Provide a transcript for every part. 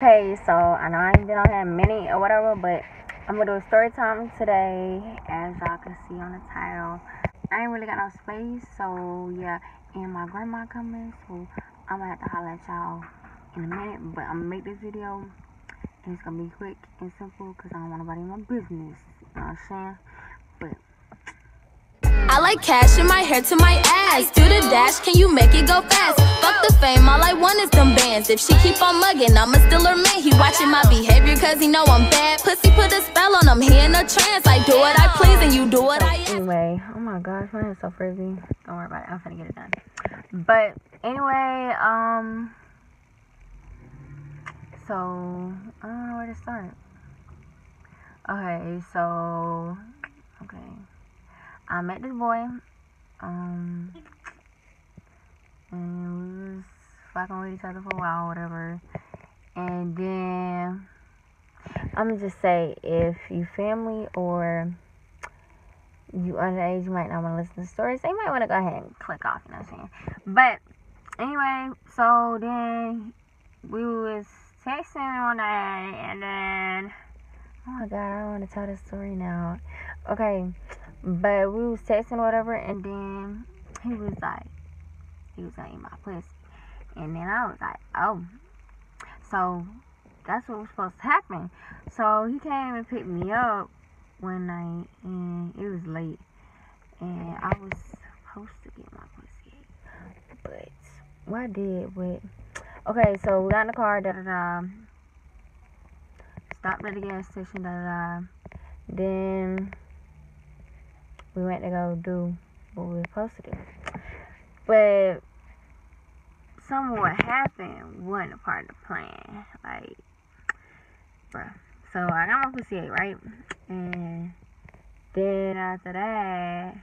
Hey, so I know I ain't been on here or whatever, but I'm gonna do a story time today, as y'all can see on the title. I ain't really got no space, so yeah, and my grandma coming, so I'm gonna have to holler at y'all in a minute, but I'm gonna make this video, and it's gonna be quick and simple, because I don't want nobody in my business, you know what I'm saying? Like cash in my hair to my ass. Do the dash, can you make it go fast? Fuck the fame, all I want is them bands. If she keep on mugging, I'ma still her man. He watching my behavior cause he know I'm bad. Pussy put a spell on him, he in a trance. I do what I please and you do what I ask. anyway, oh my gosh, my hair's so frizzy. Don't worry about it, I'm finna get it done. But anyway, um, so I don't know where to start. Okay, so okay, I met this boy, um, and we was fucking with each other for a while, whatever. And then I'm gonna just say, if you family or you underage, you might not want to listen to stories. You might want to go ahead and click off. You know what I'm saying? But anyway, so then we was texting one day, and then oh my god, I don't want to tell this story now. Okay, but we was texting whatever, and then he was like, he was gonna eat my pussy, and then I was like, oh, so that's what was supposed to happen. So he came and picked me up one night, and it was late, and I was supposed to get my pussy but what I did with okay, so we got in the car, da da da, stopped at the gas station, da da da, then we went to go do what we were supposed to do, but some of what happened wasn't a part of the plan, like, bruh. So I got my pussy ate, right? And then after that,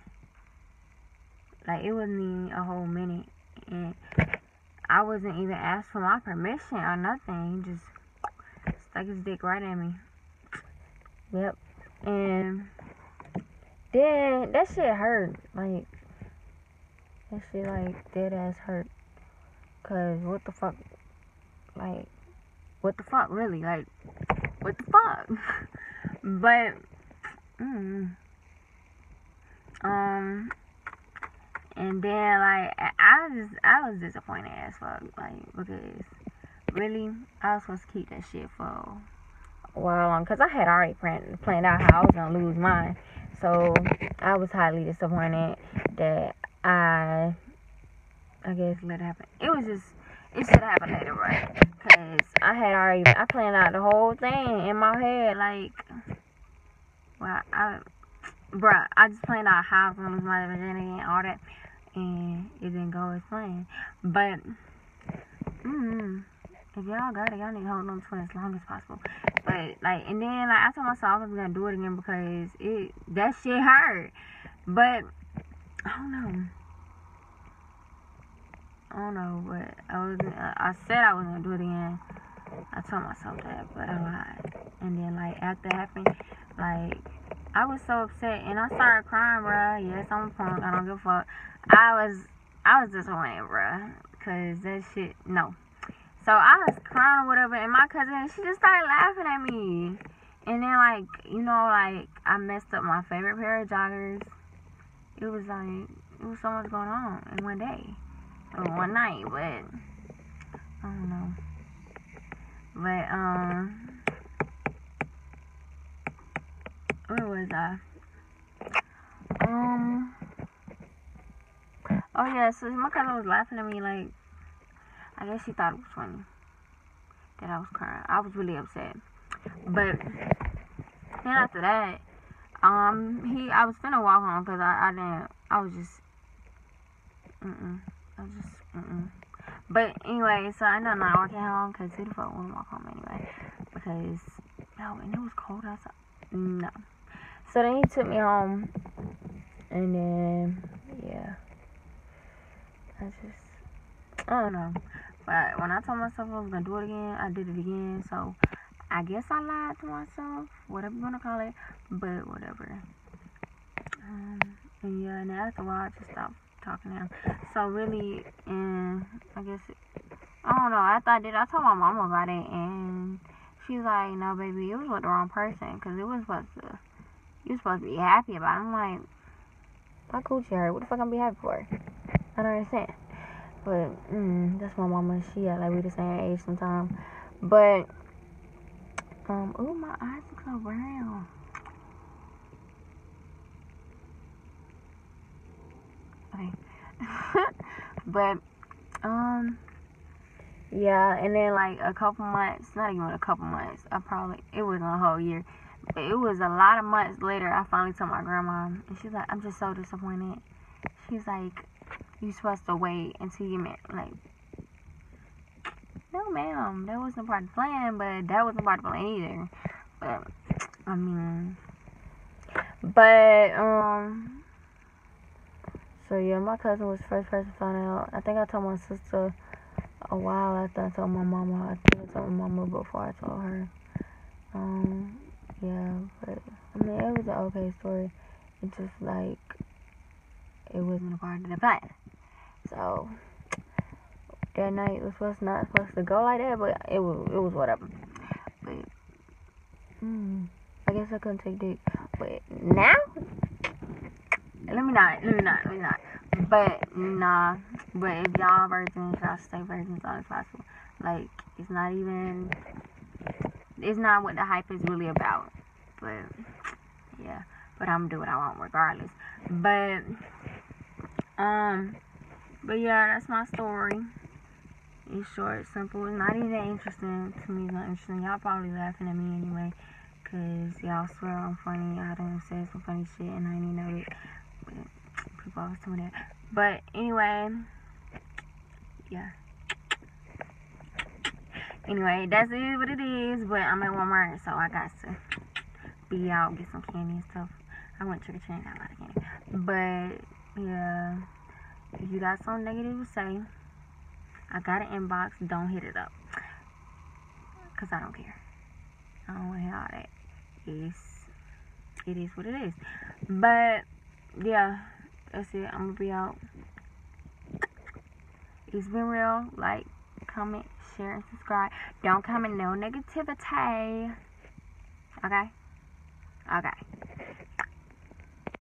like it wasn't even a whole minute, and I wasn't even asked for my permission or nothing. He just stuck his dick right at me. Yep. And then that shit hurt. Like that shit like dead ass hurt. Cause what the fuck? Like what the fuck really? Like what the fuck? but mm, um and then like I was I was disappointed as fuck like because really I was supposed to keep that shit for a while long because I had already planned planned out how I was gonna lose mine so I was highly disappointed that I I guess let it happen it was just it should have happened later right because I had already I planned out the whole thing in my head like well I bruh I just planned out how I was gonna lose my virginity and all that and it didn't go as planned. But mm, if y'all got it, y'all need to hold on to it as long as possible. But like, and then like I told myself I was gonna do it again because it that shit hurt. But I don't know. I don't know, but I was I said I was gonna do it again. I told myself that, but I lied. And then like after that happened, like I was so upset and I started crying, bruh. Yes, I'm a punk. I don't give a fuck. I was I was disappointed, bruh. Cause that shit no. So I was crying or whatever and my cousin she just started laughing at me. And then like, you know, like I messed up my favorite pair of joggers. It was like it was so much going on in one day. Or one night, but I don't know. But um where was I? Um Oh yeah, so my cousin was laughing at me like I guess she thought it was funny that I was crying. I was really upset. But then after that, um, he I was finna walk home because I I didn't I was just mm I was just mm. But anyway, so I ended up not walking home because who the fuck wouldn't walk home anyway? Because no, and it was cold outside. No. So then he took me home, and then yeah. I just, I don't know. But when I told myself I was gonna do it again, I did it again. So I guess I lied to myself, whatever you wanna call it. But whatever. Um, and yeah, and after a while, I just stopped talking to him. So really, and I guess it, I don't know. After I did, I told my mom about it, and she's like, "No, baby, it was with the wrong person, cause it was supposed to. You was supposed to be happy about." it. I'm like, my coochie hurt. What the fuck I'm be happy for? I don't understand. But mm, that's my mama. She act like we the same age sometimes. But um, ooh, my eyes look so brown. Okay. but um yeah, and then like a couple months, not even a couple months, I probably it wasn't a whole year. But it was a lot of months later I finally told my grandma and she's like, I'm just so disappointed. She's like, You supposed to wait until you met like No ma'am, that wasn't part of the plan, but that wasn't part of the plan either. But I mean but um so yeah, my cousin was the first person to find out. I think I told my sister a while after I told my mama. I think I told my mama before I told her. Um, yeah, but I mean it was an okay story. It just like it wasn't a part of the plan. So that night was supposed not supposed to go like that, but it was it was whatever. But mm, I guess I couldn't take dick. But now let me not, let me not, let me not. But nah, but if y'all virgins, y'all stay virgins as long as possible. Like it's not even, it's not what the hype is really about. But yeah, but I'm gonna do what I want regardless. But um, but yeah, that's my story. It's short, simple. Not even interesting to me. Not interesting. Y'all probably laughing at me anyway. Cause y'all swear I'm funny. I done said some funny shit and I didn't know it people always tell me that. But anyway, yeah. Anyway, that's it what it is. But I'm at Walmart, so I got to be out, get some candy and stuff. I went trick or treating, got a lot of candy. But yeah, if you got something negative to say, I got an inbox. Don't hit it up, cause I don't care. I don't want to hear all that. It's it is what it is. But yeah, that's it. I'm gonna be out. It's been real. Like, comment, share, and subscribe. Don't comment no negativity. Okay? Okay.